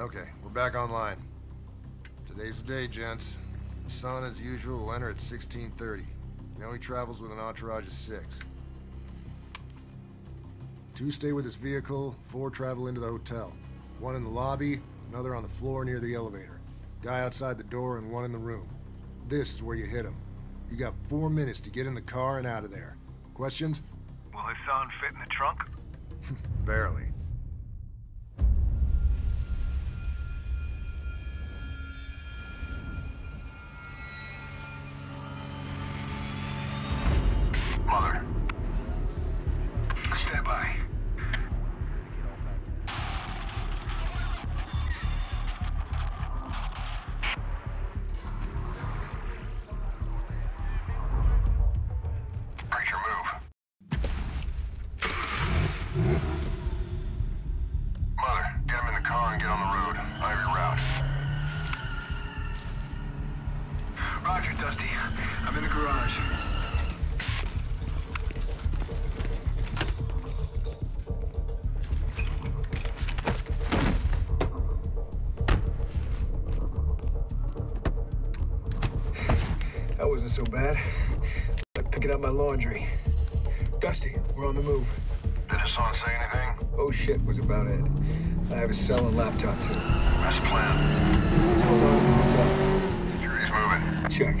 Okay, we're back online. Today's the day, gents. The sun, as usual, will enter at 1630. You know he travels with an entourage of six. Two stay with his vehicle, four travel into the hotel. One in the lobby, another on the floor near the elevator. Guy outside the door and one in the room. This is where you hit him. You got four minutes to get in the car and out of there. Questions? Will Hassan fit in the trunk? Barely. Have your route. Roger, Dusty. I'm in the garage. Wasn't so bad. Like picking up my laundry. Dusty, we're on the move. Did Hassan say anything? Oh shit was about it. I have a cell and laptop too. That's the Let's going on in the hotel? Security's moving. Check.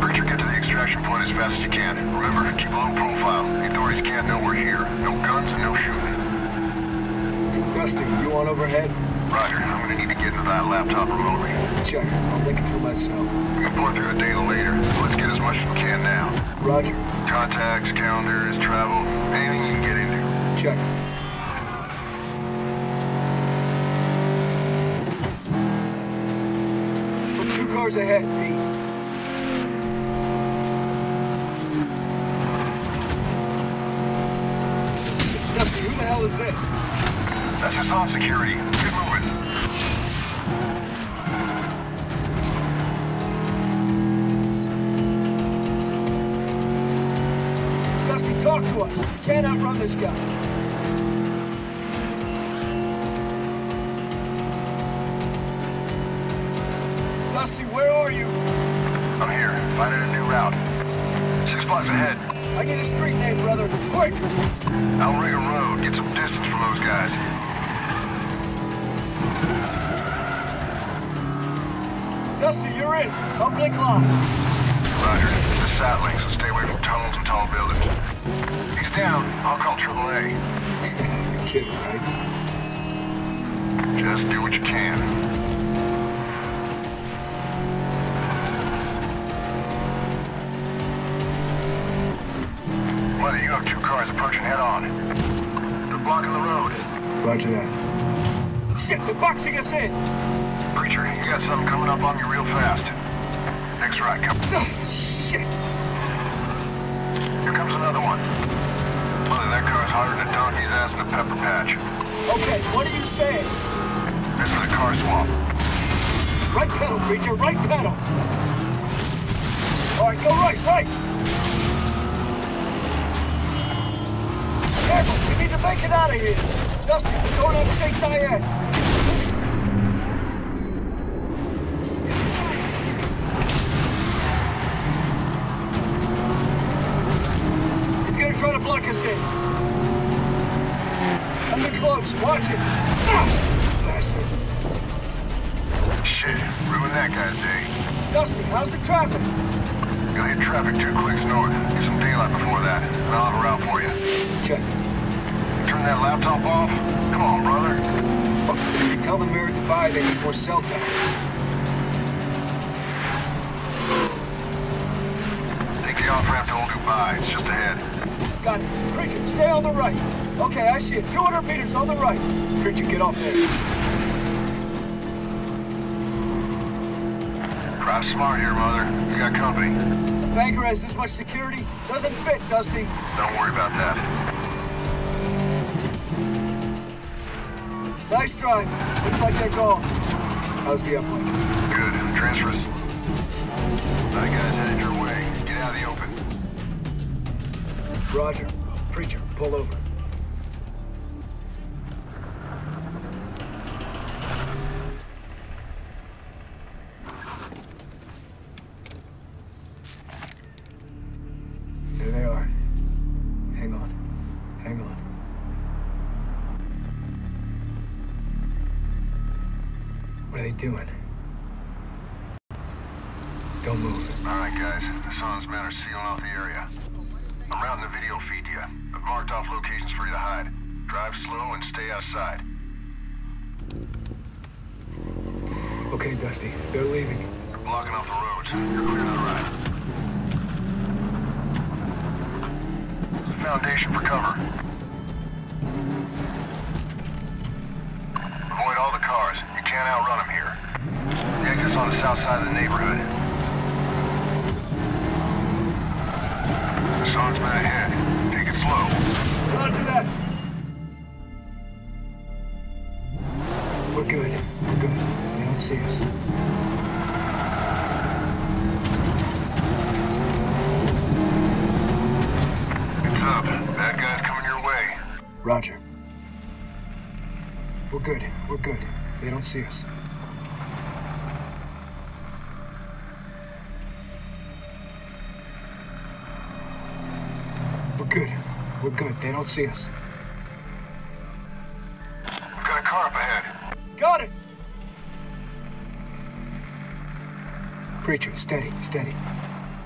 Preacher, get to the extraction point as fast as you can. Remember, keep a low profile. The authorities can't know we're here. No guns and no shooting. Dusty, you on overhead? Roger, I'm gonna need to get into that laptop remotely. Check. I'll link it through my cell. We can pour through the data later. Let's get as much as we can now. Roger. Contacts, calendars, travel, anything you can get into. Check. We're two cars ahead, Pete. Dusty, who the hell is this? That's Hassan security. Talk to us. You can't outrun this guy. Dusty, where are you? I'm here, finding a new route. Six blocks ahead. I need a street name, brother. Quick! Al Rigga Road. Get some distance from those guys. Dusty, you're in. I'll blink live. Roger. This is Satling, so stay away from tunnels and tall buildings. He's down. I'll call AAA. You're kidding, right? Just do what you can. Muddy, you have two cars approaching head on. They're blocking the road. Roger that. Shit, they're boxing us in! Preacher, you got something coming up on you real fast. Next right, come. Ah, shit! Comes another one. Mother, that car's hotter than a donkey's ass in a pepper patch. Okay, what are you saying? This is a car swap. Right pedal, preacher, right pedal! Alright, go right, right! Careful, we need to make it out of here! Dusty, we're going on Sheikh Zayed! In! Coming close, watch it! Shit, ruined that guy's day. Dusty, how's the traffic? Gonna hit traffic two clicks north. Get some daylight before that, and I'll have a route for you. Check. Turn that laptop off? Come on, brother. Fuck, Dusty, tell the mayor to buy they need more cell towers. Take the off-ramp to Old Dubai. It's just ahead. Got it. Preacher, stay on the right. Okay, I see it. 200 meters on the right. Preacher, get off there. Drive smart here, mother. You got company. A banker has this much security? Doesn't fit, Dusty. Don't worry about that. Nice drive. Looks like they're gone. How's the uplink? Good. Transfers. That guy's headed your way. Get out of the open. Roger. Preacher, pull over. There they are. Hang on. Hang on. What are they doing? Don't move. All right, guys. The Sons men are sealing off the area. I'm routing the video feed to you. I've marked off locations for you to hide. Drive slow and stay outside. Okay, Dusty. They're leaving. They're blocking off the roads. You're clear to the right. It's foundation for cover. Avoid all the cars. You can't outrun them here. The exit's on the south side of the neighborhood. Hassan's been ahead. Take it slow. Roger that. We're good. We're good. They don't see us. It's up. Bad guys coming your way. Roger. We're good. We're good. They don't see us. They don't see us. We've got a car up ahead. Got it! Preacher, steady, steady.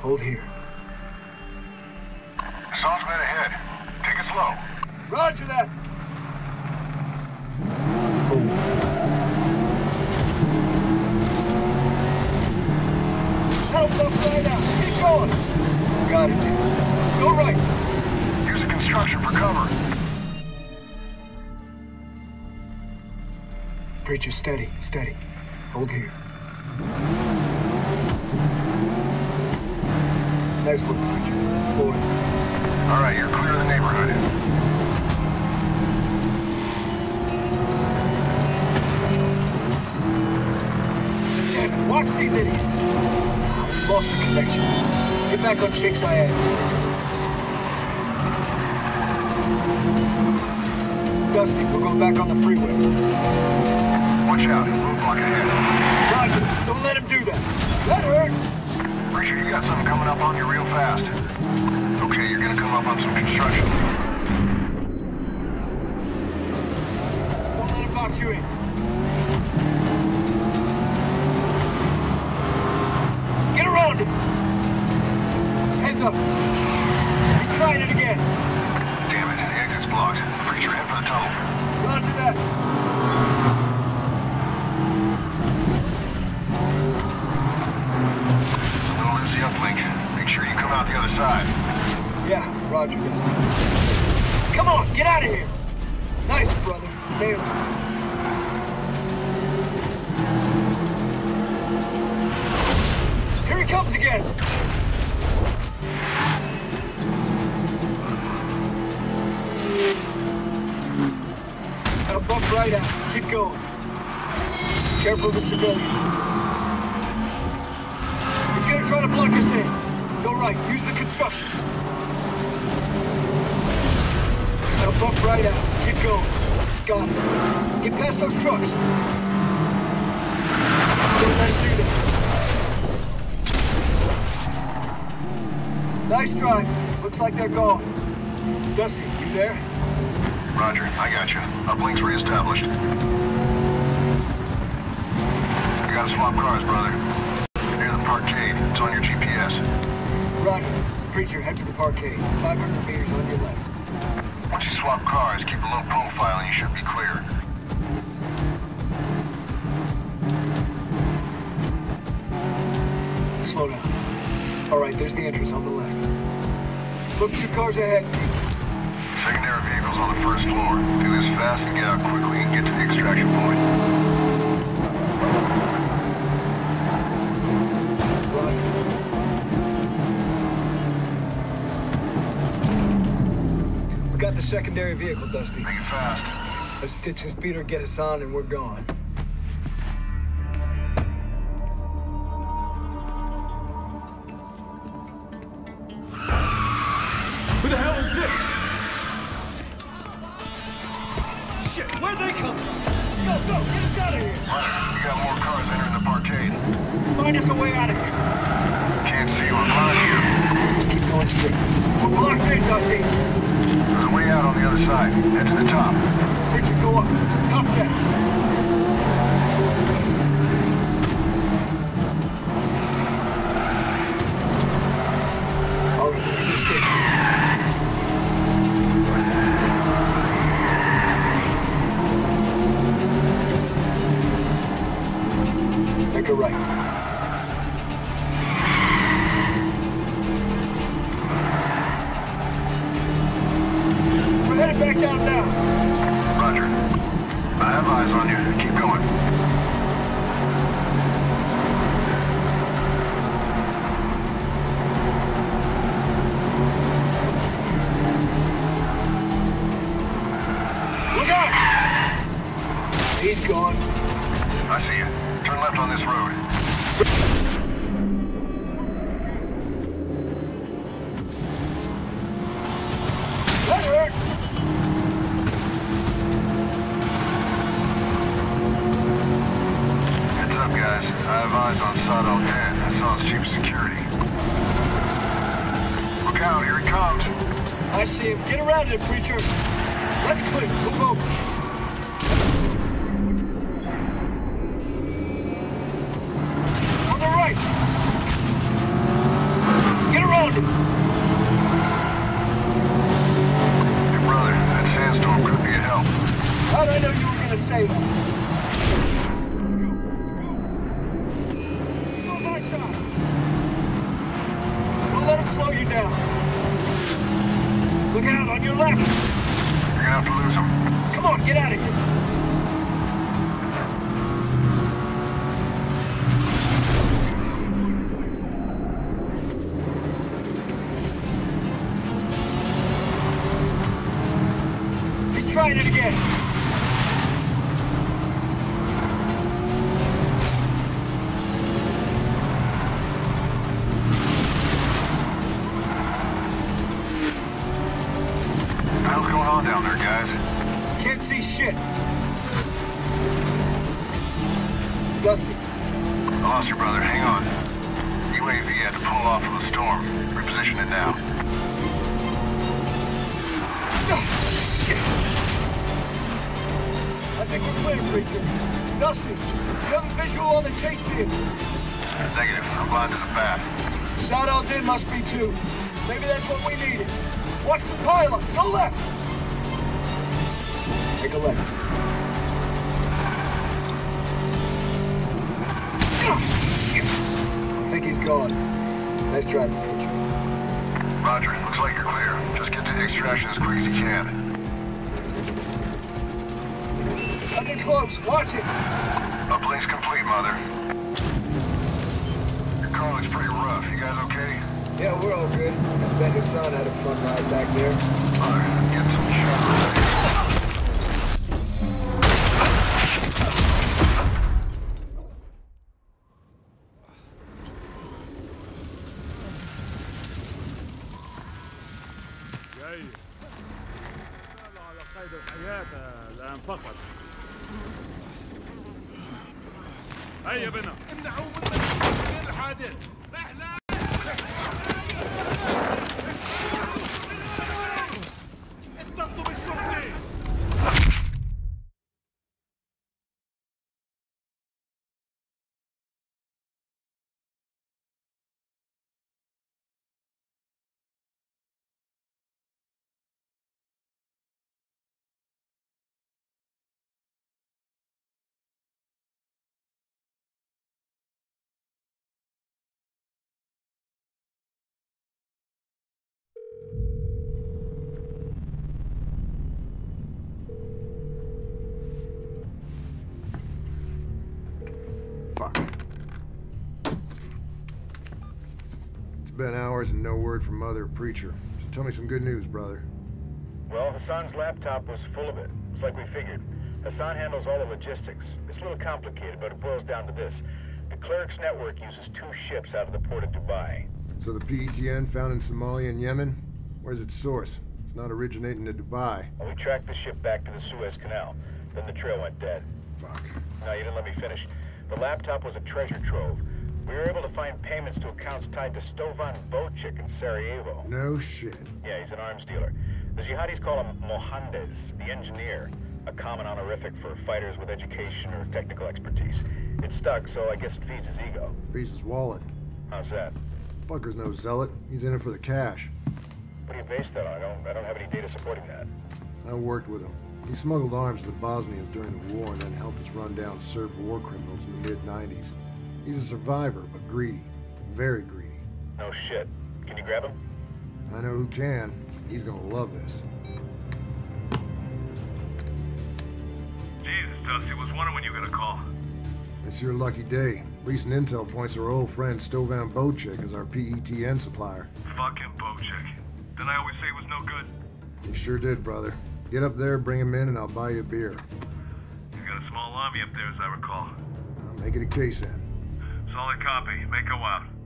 Hold here. Men ahead. Take it slow. Roger that! Help us right out! Keep going! Got it. Go right! Construction for cover. Preacher, steady, steady. Hold here. Nice work, Preacher. Floyd. All right, you're clear of the neighborhood. Watch these idiots! Lost the connection. Get back on Sheikh Zayed. Dusty, we're going back on the freeway. Watch out. Roadblock ahead. Roger, don't let him do that. That hurt! Preacher, you got something coming up on you real fast. Okay, you're gonna come up on some construction. Don't let him box you in. Yeah, Roger, Dusty. Come on, get out of here! Nice, brother. Nailed it. Here he comes again! Now buff right out. Keep going. Careful of the civilians. He's gonna try to block us in. Right. Use the construction. Now buff right out. Keep going. Got it. Get past those trucks. Don't let do that. Nice drive. Looks like they're gone. Dusty, you there? Roger, I got you. Uplink's reestablished. You gotta swap cars, brother. Near the parkade. Preacher, head for the parkade. 500 meters on your left. Once you swap cars, keep a low profile and you should be clear. Slow down. All right, there's the entrance on the left. Look two cars ahead. Secondary vehicle's on the first floor. Do this fast and get out quickly and get to the extraction point. The secondary vehicle, Dusty. Make it fast. Let's ditch this beater, get us on, and we're gone. Who the hell is this? Shit, where'd they come from? Go, go, get us out of here! Runner, you got more cars entering the parkade. Find us a way out of here. Can't see you. I'm behind you. Just keep going straight. We're blocked in, Dusty. There's a way out on the other side. Head to the top. Richard, go up. Top deck. Make a right. Get around it, preacher. Let's clear. Move over. On the right. Get around it. Brother. That sandstorm could be a help. How'd I know you were going to save him. Trying it again. What going on down there, guys? Can't see shit. Dusty. I lost your brother. Hang on. UAV had to pull off of the storm. Reposition it now. Ah, shit. I think we're clear, Preacher. Dusty, you have a visual on the chase vehicle. Negative. I'm blind to the path. Saad al-Din must be too. Maybe that's what we needed. Watch the pilot. Go left. Take a left. Shit. I think he's gone. Nice driving, Preacher. Roger. Looks like you're clear. Just get to the extraction as quick as you can. I've been close. Watch it. Uplink's complete, Mother. Your car looks pretty rough. You guys okay? Yeah, we're all good. I bet Hassan had a fun ride back there. Mother, get some shots. جاي لا على قيد الحياة الآن فقط هيا بنا. امنعوا من الحادث been hours and no word from Mother or Preacher. So tell me some good news, brother. Well, Hassan's laptop was full of it. It's like we figured. Hassan handles all the logistics. It's a little complicated, but it boils down to this. The cleric's network uses two ships out of the port of Dubai. So the PETN found in Somalia and Yemen? Where's its source? It's not originating in Dubai. And we tracked the ship back to the Suez Canal. Then the trail went dead. Fuck. No, you didn't let me finish. The laptop was a treasure trove. We were able to find payments to accounts tied to Stovan Bocic in Sarajevo. No shit. Yeah, he's an arms dealer. The jihadis call him Mohandes, the engineer, a common honorific for fighters with education or technical expertise. It stuck, so I guess it feeds his ego. Feeds his wallet. How's that? Fucker's no zealot. He's in it for the cash. What do you base that on? I don't, I don't have any data supporting that. I worked with him. He smuggled arms to the Bosnians during the war and then helped us run down Serb war criminals in the mid-90s. He's a survivor, but greedy. Very greedy. No shit. Can you grab him? I know who can. He's gonna love this. Jesus, Dusty, was wondering when you were gonna call. It's your lucky day. Recent intel points our old friend Stovan Bocek as our PETN supplier. Fucking Bocek. Then I always say it was no good. You sure did, brother. Get up there, bring him in, and I'll buy you a beer. You got a small army up there, as I recall. I'll make it a case then. Solid copy. Mako out.